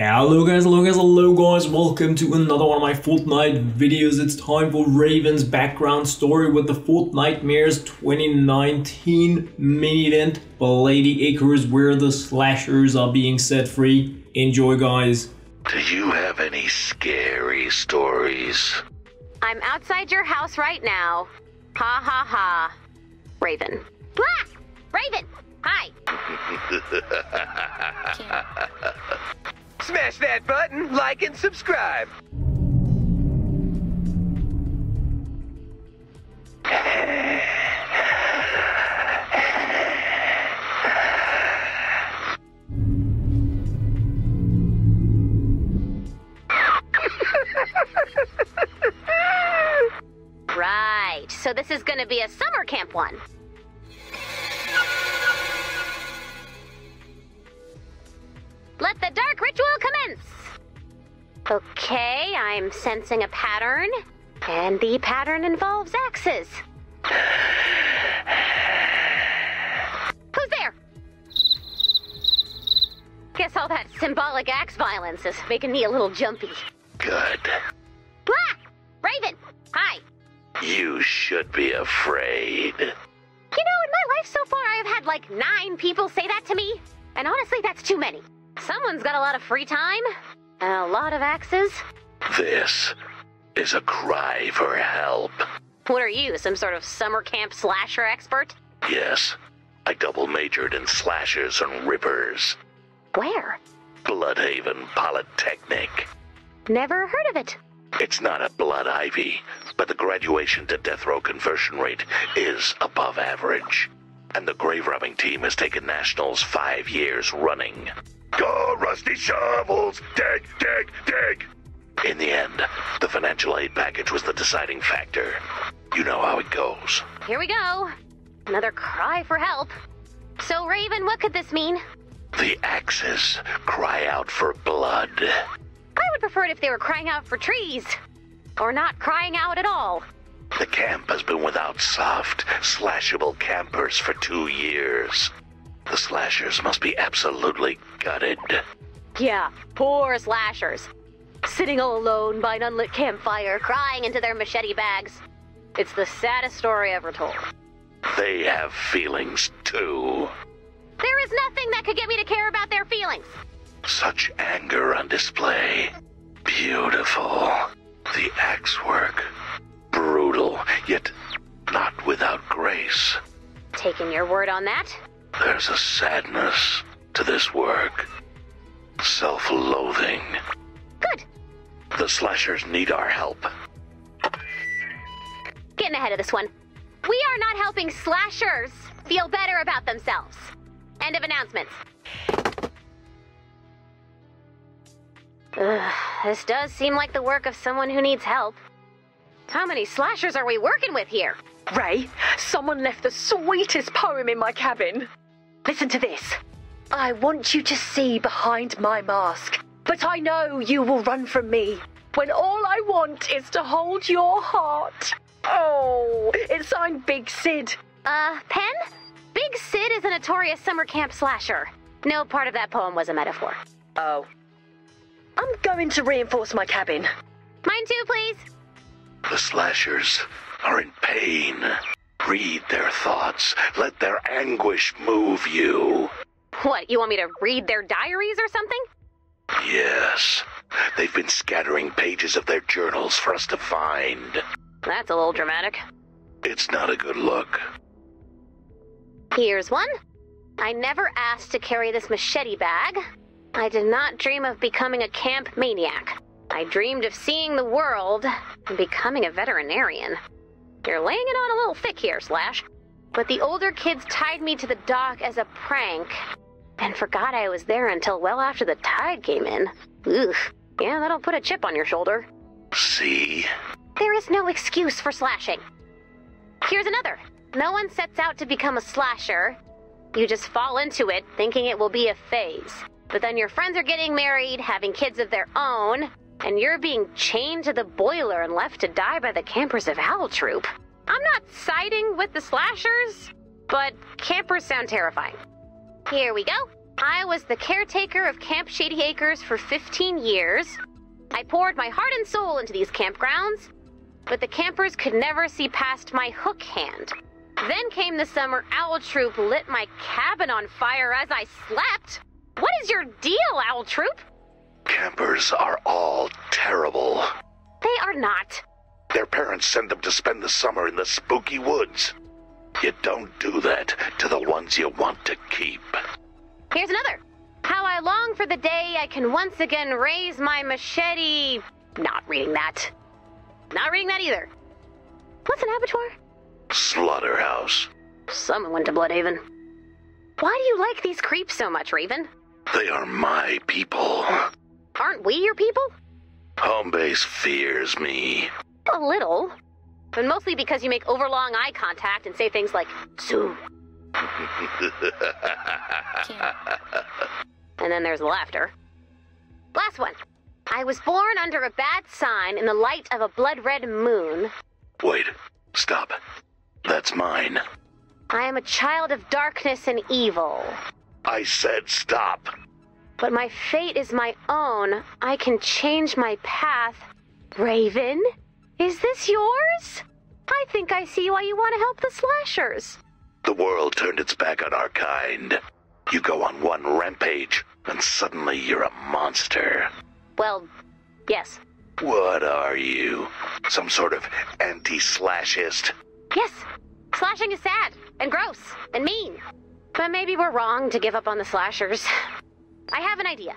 Hello guys, hello guys, hello guys, welcome to another one of my Fortnite videos. It's time for Raven's background story with the Fortnitemares 2019 mini event Bladey Acres where the slashers are being set free. Enjoy guys. Do you have any scary stories? I'm outside your house right now. Ha ha ha. Raven. Black! Raven! Hi! Smash that button, like and subscribe. Right, so this is gonna be a summer camp one. Let the dark ritual commence! Okay, I'm sensing a pattern, and the pattern involves axes. Who's there? Guess all that symbolic axe violence is making me a little jumpy. Good. Black! Raven! Hi! You should be afraid. You know, in my life so far, I've had like nine people say that to me. And honestly, that's too many. Someone's got a lot of free time and a lot of axes. This is a cry for help. What are you, some sort of summer camp slasher expert? Yes, I double majored in slashers and rippers. Where? Bloodhaven Polytechnic. Never heard of it. It's not a blood ivy, but the graduation to death row conversion rate is above average. And the grave robbing team has taken nationals five years running. Go, rusty shovels! Dig, dig, dig! In the end, the financial aid package was the deciding factor. You know how it goes. Here we go. Another cry for help. So, Raven, what could this mean? The axes cry out for blood. I would prefer it if they were crying out for trees. Or not crying out at all. The camp has been without soft, slashable campers for two years. The slashers must be absolutely gutted. Yeah, poor slashers. Sitting all alone by an unlit campfire, crying into their machete bags. It's the saddest story ever told. They have feelings too. There is nothing that could get me to care about their feelings. Such anger on display. Beautiful. The axe work. Brutal, yet not without grace. Taking your word on that? There's a sadness to this work. Self loathing. Good. The slashers need our help. Getting ahead of this one. We are not helping slashers feel better about themselves. End of announcements. Ugh, this does seem like the work of someone who needs help. How many slashers are we working with here? Ray, someone left the sweetest poem in my cabin. Listen to this. I want you to see behind my mask, but I know you will run from me when all I want is to hold your heart. Oh, it's signed Big Sid. Uh, Pen? Big Sid is a notorious summer camp slasher. No part of that poem was a metaphor. Oh. I'm going to reinforce my cabin. Mine too, please. The slashers are in pain. Read their thoughts. Let their anguish move you. What, you want me to read their diaries or something? Yes. They've been scattering pages of their journals for us to find. That's a little dramatic. It's not a good look. Here's one. I never asked to carry this machete bag. I did not dream of becoming a camp maniac. I dreamed of seeing the world and becoming a veterinarian. You're laying it on a little thick here, Slash. But the older kids tied me to the dock as a prank and forgot I was there until well after the tide came in. Ugh. Yeah, that'll put a chip on your shoulder. See? There is no excuse for slashing. Here's another. No one sets out to become a slasher. You just fall into it thinking it will be a phase. But then your friends are getting married, having kids of their own, and you're being chained to the boiler and left to die by the campers of Owl Troop. I'm not siding with the slashers, but campers sound terrifying. Here we go. I was the caretaker of Camp Shady Acres for 15 years. I poured my heart and soul into these campgrounds, but the campers could never see past my hook hand. Then came the summer owl troop lit my cabin on fire as I slept. What is your deal, owl troop? Campers are all terrible. They are not. Their parents send them to spend the summer in the spooky woods. You don't do that to the ones you want to keep. Here's another. How I long for the day I can once again raise my machete. Not reading that. Not reading that either. What's an abattoir? Slaughterhouse. Someone went to Bloodhaven. Why do you like these creeps so much, Raven? They are my people. Aren't we your people? Home base fears me. A little. But mostly because you make overlong eye contact and say things like, soon. And then there's laughter. Last one. I was born under a bad sign in the light of a blood red moon. Wait, stop. That's mine. I am a child of darkness and evil. I said stop. But my fate is my own. I can change my path. Raven? Is this yours? I think I see why you want to help the slashers. The world turned its back on our kind. You go on one rampage, and suddenly you're a monster. Well, yes. What are you? Some sort of anti slashist? Yes. Slashing is sad and gross and mean. But maybe we're wrong to give up on the slashers. I have an idea.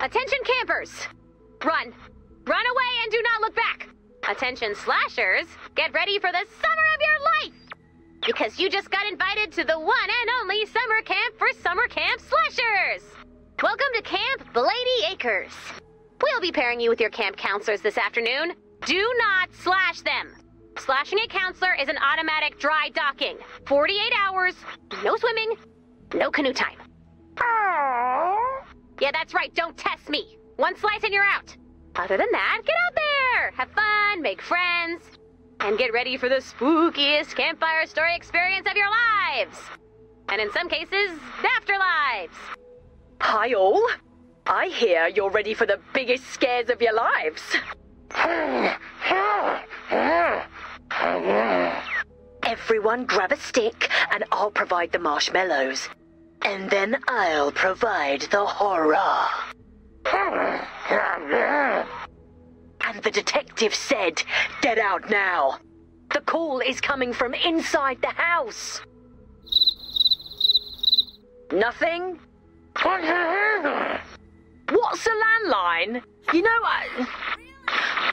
Attention campers! Run! Run away and do not look back! Attention slashers! Get ready for the summer of your life! Because you just got invited to the one and only summer camp for summer camp slashers! Welcome to Camp Bladey Acres. We'll be pairing you with your camp counselors this afternoon. Do not slash them. Slashing a counselor is an automatic dry docking. 48 hours, no swimming, no canoe time. Yeah, that's right. Don't test me. One slice and you're out. Other than that, get out there, have fun, make friends, and get ready for the spookiest campfire story experience of your lives. And in some cases, afterlives. Hi, all. I hear you're ready for the biggest scares of your lives. Everyone grab a stick and I'll provide the marshmallows. And then I'll provide the horror. And the detective said, Get out now. The call is coming from inside the house. Nothing? What's a landline? You know, I.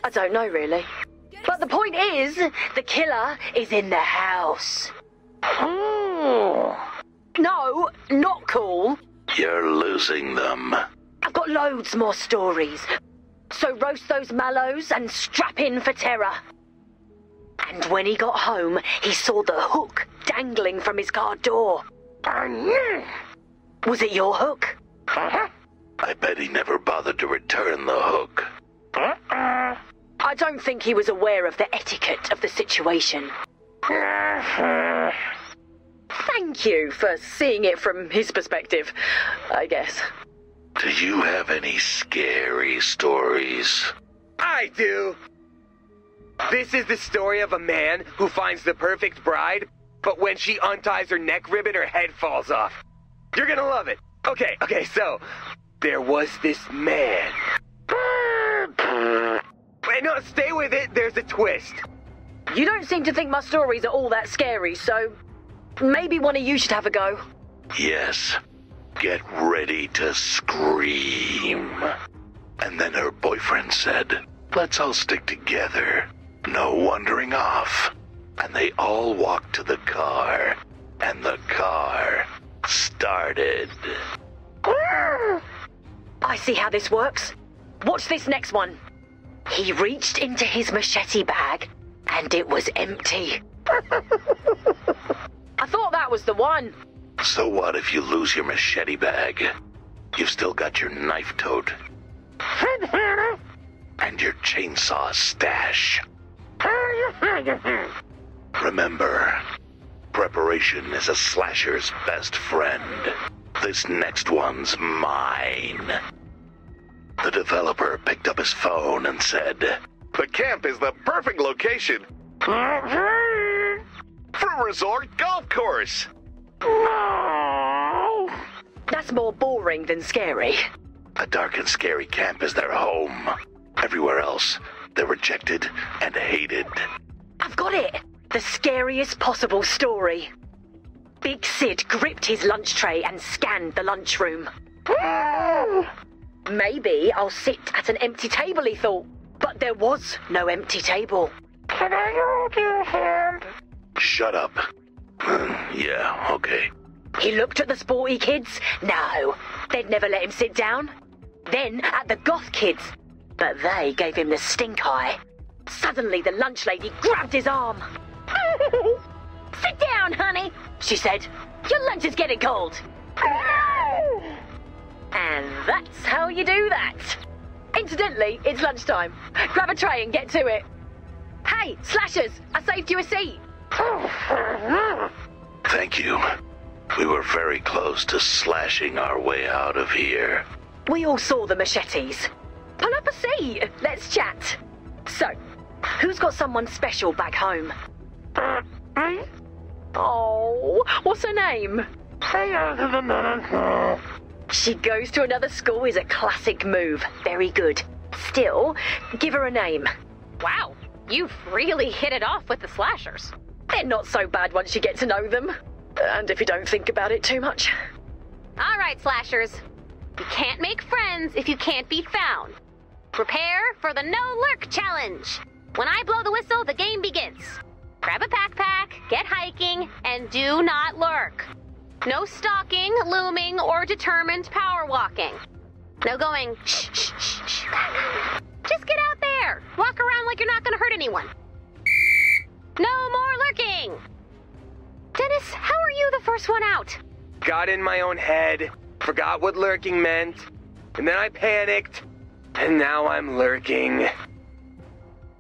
I don't know really. But the point is, the killer is in the house. No, not cool. You're losing them. I've got loads more stories. So roast those mallows and strap in for terror. And when he got home, he saw the hook dangling from his car door. Was it your hook? I bet he never bothered to return the hook. I don't think he was aware of the etiquette of the situation. Thank you for seeing it from his perspective, I guess. Do you have any scary stories? I do. This is the story of a man who finds the perfect bride, but when she unties her neck ribbon, her head falls off. You're gonna love it. Okay, okay, so there was this man. Wait, no, stay with it. There's a twist. You don't seem to think my stories are all that scary, so maybe one of you should have a go. Yes. Get ready to scream. And then her boyfriend said, Let's all stick together. No wandering off. And they all walked to the car. And the car started. I see how this works. Watch this next one. He reached into his machete bag, and it was empty. I thought that was the one. So what if you lose your machete bag? You've still got your knife tote. and your chainsaw stash. Remember, preparation is a slasher's best friend. This next one's mine. The developer picked up his phone and said, The camp is the perfect location for resort golf course. That's more boring than scary. A dark and scary camp is their home. Everywhere else, they're rejected and hated. I've got it! The scariest possible story. Big Sid gripped his lunch tray and scanned the lunchroom. Maybe I'll sit at an empty table, he thought. But there was no empty table. Can I hold your hand? Shut up. yeah, okay. He looked at the sporty kids. No, they'd never let him sit down. Then at the goth kids. But they gave him the stink eye. Suddenly, the lunch lady grabbed his arm. Sit down, honey, she said. Your lunch is getting cold. And that's how you do that. Incidentally, it's lunchtime. Grab a tray and get to it. Hey, slashers, I saved you a seat. Thank you. We were very close to slashing our way out of here. We all saw the machetes. Pull up a seat. Let's chat. So, who's got someone special back home? Oh, what's her name? She goes to another school is a classic move. Very good. Still, give her a name. Wow, you've really hit it off with the slashers. They're not so bad once you get to know them. And if you don't think about it too much. All right, slashers. You can't make friends if you can't be found. Prepare for the no lurk challenge. When I blow the whistle, the game begins. Grab a backpack, get hiking, and do not lurk. No stalking, looming, or determined power walking. No going shh, shh, shh, shh. Just get out there. Walk around like you're not gonna hurt anyone. No more lurking. Dennis, how are you the first one out? Got in my own head, forgot what lurking meant, and then I panicked, and now I'm lurking.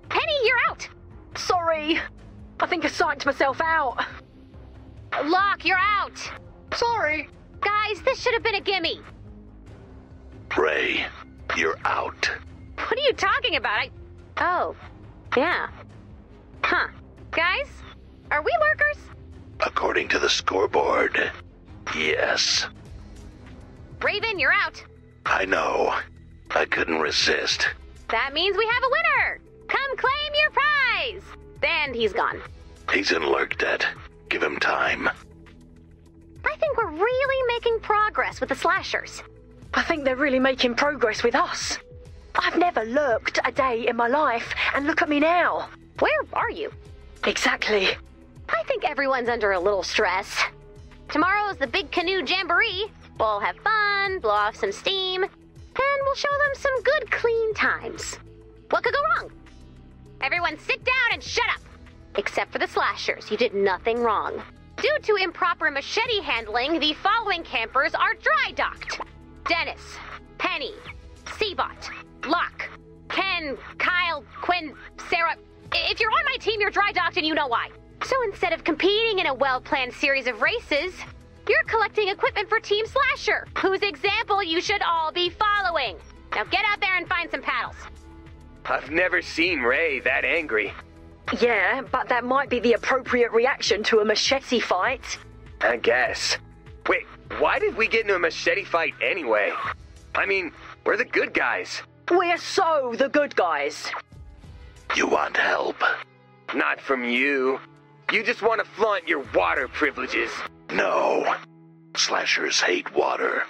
Penny, you're out. Sorry. I think I psyched myself out. Locke, you're out. Sorry. Guys, this should have been a gimme. Ray, you're out. What are you talking about? I. Oh, yeah. Huh. Guys, are we lurkers? According to the scoreboard, yes. Raven, you're out. I know. I couldn't resist. That means we have a winner. Come claim your prize. And he's gone. He's in lurk debt. Give him time. I think we're really making progress with the slashers. I think they're really making progress with us. I've never lurked a day in my life, and look at me now. Where are you? Exactly. I think everyone's under a little stress. Tomorrow's the big canoe jamboree. We'll have fun, blow off some steam, and we'll show them some good, clean times. What could go wrong? Everyone sit down and shut up! Except for the slashers, you did nothing wrong. Due to improper machete handling, the following campers are dry docked Dennis, Penny, Seabot, Locke, Ken, Kyle, Quinn, Sarah. If you're on my team, you're dry docked and you know why. So instead of competing in a well planned series of races, you're collecting equipment for Team Slasher, whose example you should all be following. Now get out there and find some paddles. I've never seen Ray that angry. Yeah, but that might be the appropriate reaction to a machete fight. I guess. Wait, why did we get into a machete fight anyway? I mean, we're the good guys. We're so the good guys. You want help? Not from you. You just want to flaunt your water privileges. No. Slashers hate water.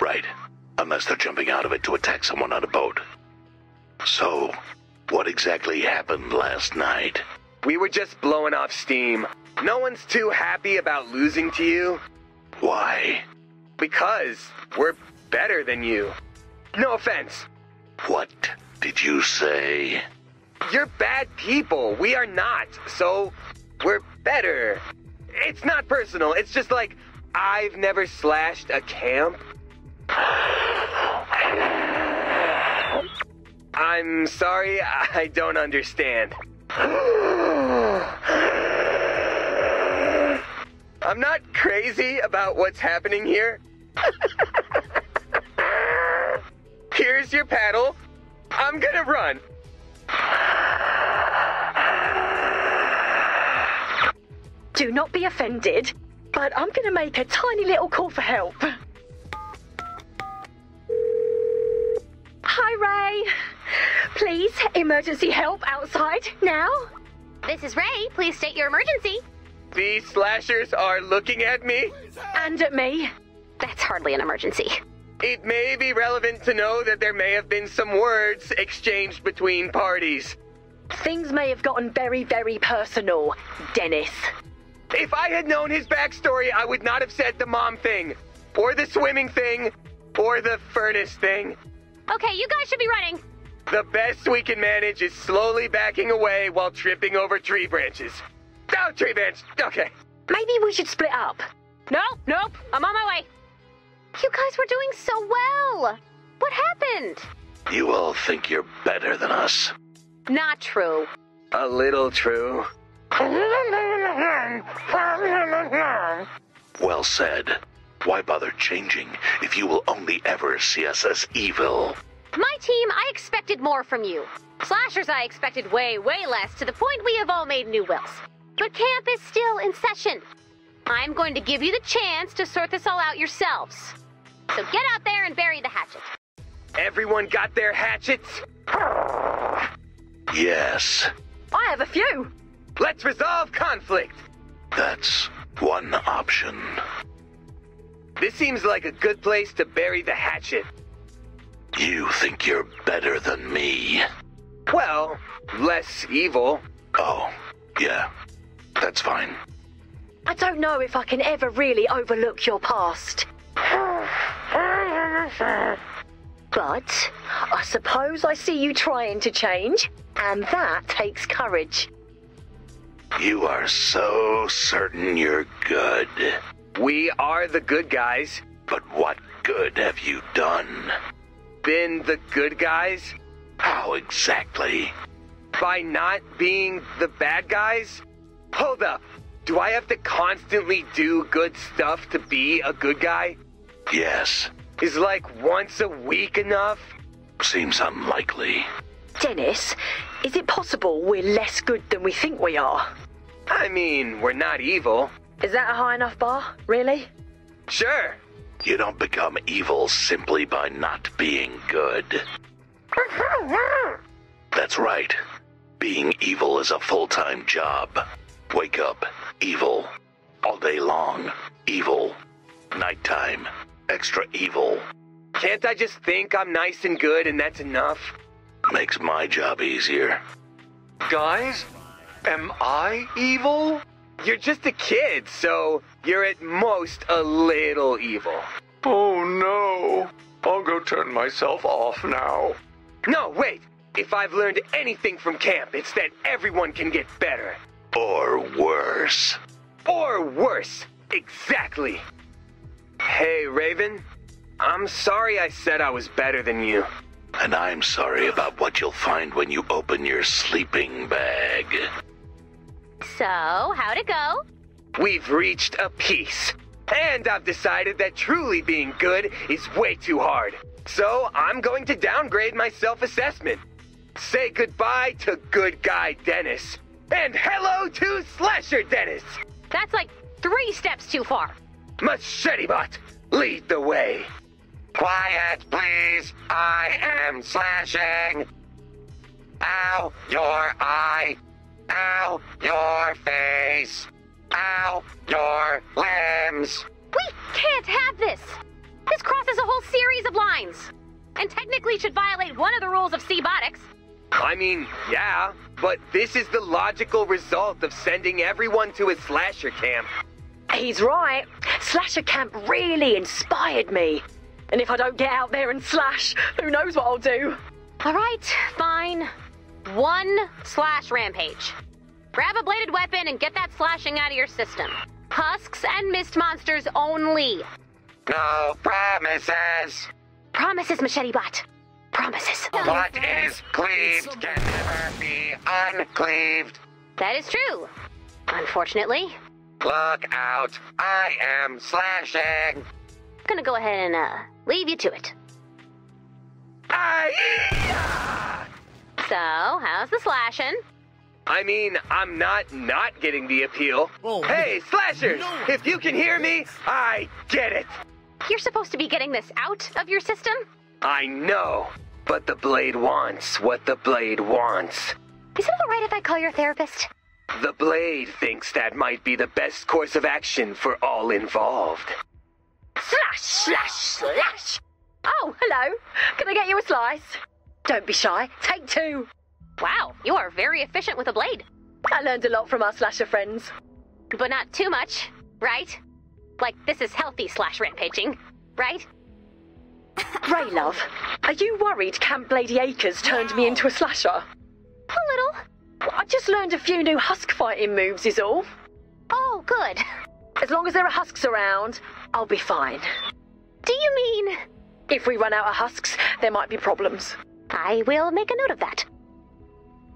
Right. Unless they're jumping out of it to attack someone on a boat. So, what exactly happened last night? We were just blowing off steam. No one's too happy about losing to you Why? because we're better than you. No offense. What did you say? You're bad people. We are not. So we're better. It's not personal. It's just like I've never slashed a camp. I'm sorry, I don't understand. I'm not crazy about what's happening here. Here's your paddle. I'm gonna run. Do not be offended, but I'm going to make a tiny little call for help. Hi, Ray. Please, emergency help outside now. This is Ray. Please state your emergency. These slashers are looking at me. And at me. That's hardly an emergency. It may be relevant to know that there may have been some words exchanged between parties. Things may have gotten very, very personal, Dennis. If I had known his backstory, I would not have said the mom thing, or the swimming thing, or the furnace thing. Okay, you guys should be running. The best we can manage is slowly backing away while tripping over tree branches. No, tree branch. Okay. Maybe we should split up. No, nope. I'm on my way. You guys were doing so well. What happened? You all think you're better than us. Not true. A little true. Well said. Why bother changing if you will only ever see us as evil? My team, I expected more from you. Slashers, I expected way, way less to the point we have all made new wills. But camp is still in session. I'm going to give you the chance to sort this all out yourselves. So get out there and bury the hatchet. Everyone got their hatchets? Yes, I have a few. Let's resolve conflict. that's one option. This seems like a good place to bury the hatchet. You think you're better than me? Well, less evil. Oh, yeah, that's fine. I don't know if I can ever really overlook your past. But I suppose I see you trying to change, and that takes courage. You are so certain you're good. We are the good guys. But what good have you done? Been the good guys How exactly? by not being the bad guys? Hold up. Do I have to constantly do good stuff to be a good guy? Yes, Is like once a week enough? seems unlikely. Dennis, is it possible we're less good than we think we are? I mean, we're not evil. Is that a high enough bar? Really? Sure. You don't become evil simply by not being good. That's right. Being evil is a full time job. Wake up, evil. All day long, evil. Nighttime, extra evil. Can't I just think I'm nice and good and that's enough? Makes my job easier. Guys, am I evil? You're just a kid, so you're at most a little evil. Oh no! I'll go turn myself off now. No, wait. If I've learned anything from camp, it's that everyone can get better. Or worse. Or worse. Exactly. Hey, Raven. I'm sorry I said I was better than you. And I'm sorry about what you'll find when you open your sleeping bag. So, how'd it go? We've reached a peace. And I've decided that truly being good is way too hard. So I'm going to downgrade my self assessment. Say goodbye to good guy Dennis. And hello to Slasher Dennis. That's like three steps too far. Machete Bot, lead the way. Quiet, please. I am slashing. Ow, your eye. Ow, your face. Ow, your limbs. We can't have this. This crosses a whole series of lines. And technically should violate one of the rules of Seabotics. I mean, yeah, but this is the logical result of sending everyone to a slasher camp. He's right. Slasher Camp really inspired me. And if I don't get out there and slash, who knows what I'll do? All right, fine. One slash rampage. Grab a bladed weapon and get that slashing out of your system. Husks and mist monsters only. No promises. Promises, Machete Bot. Promises. What is cleaved can never be uncleaved. That is true. Unfortunately. Look out! I am slashing! I'm gonna go ahead and, uh, leave you to it. I. So, how's the slashing? I mean, I'm not not getting the appeal. hey, slashers! If you can hear me, I get it. You're supposed to be getting this out of your system? I know, but the blade wants what the blade wants. Is it alright if I call your therapist? The blade thinks that might be the best course of action for all involved. Slash, slash, slash! Oh, hello. Can I get you a slice? Don't be shy. Take two. Wow, you are very efficient with a blade. I learned a lot from our slasher friends. But not too much, right? Like, this is healthy slash rampaging, right? Ray, love, are you worried Camp Bladey Acres turned me into a slasher? A little. I just learned a few new husk fighting moves, is all. Oh, good. As long as there are husks around, I'll be fine. Do you mean. If we run out of husks, there might be problems. I will make a note of that.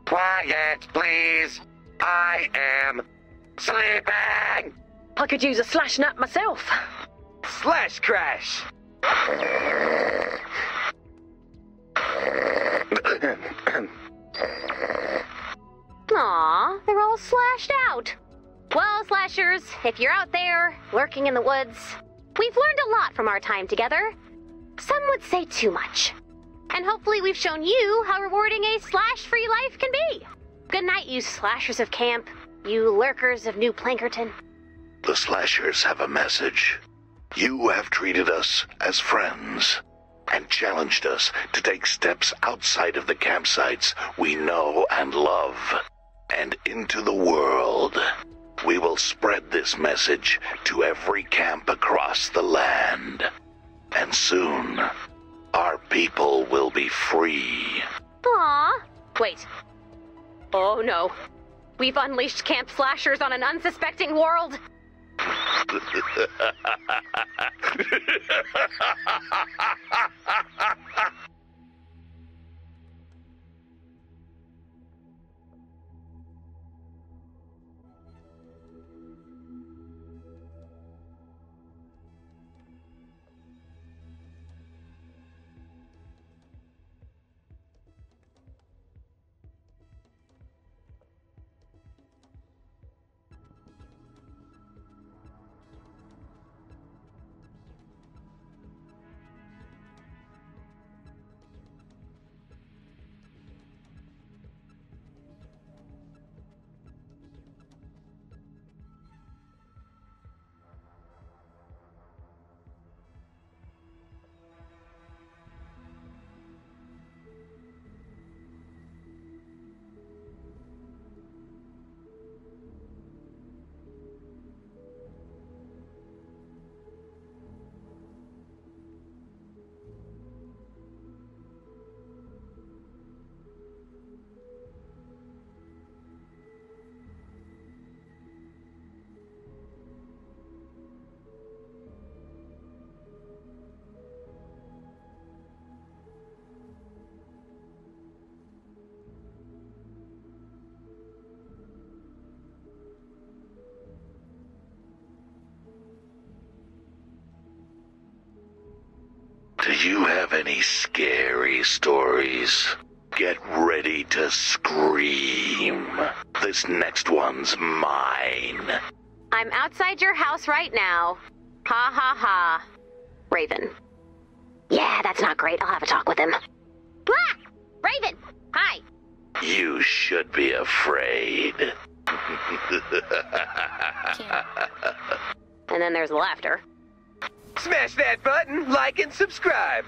Quiet, please. I am sleeping. I could use a slash nap myself. Slash crash. Aw, they're all slashed out. Well, slashers, if you're out there, lurking in the woods, we've learned a lot from our time together. Some would say too much. And hopefully we've shown you how rewarding a slash-free life can be. Good night, you slashers of camp, you lurkers of New Plankerton. The slashers have a message. You have treated us as friends and challenged us to take steps outside of the campsites we know and love and into the world. We will spread this message to every camp across the land. And soon, our people will be free. Aw. Wait. Oh no. We've unleashed camp slashers on an unsuspecting world. you have any scary stories? Get ready to scream. This next one's mine. I'm outside your house right now. Ha ha ha. Raven. Yeah, that's not great. I'll have a talk with him. Ah! Raven! Hi! You should be afraid. And then there's laughter. Smash that button, like and subscribe.